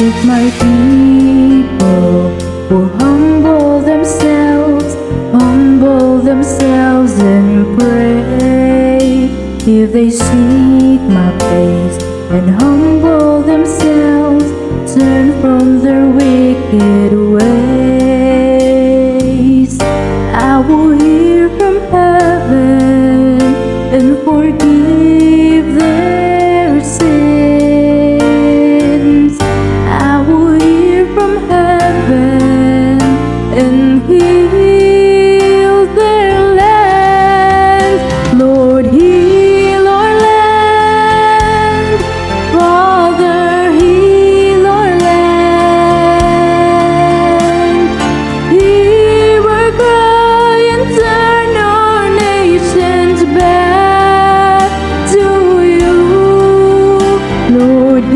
If my people will humble themselves, humble themselves and pray, if they seek my face and humble themselves, turn from their wicked ways, I will hear from heaven.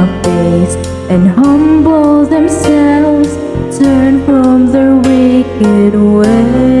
face and humble themselves, turn from their wicked ways.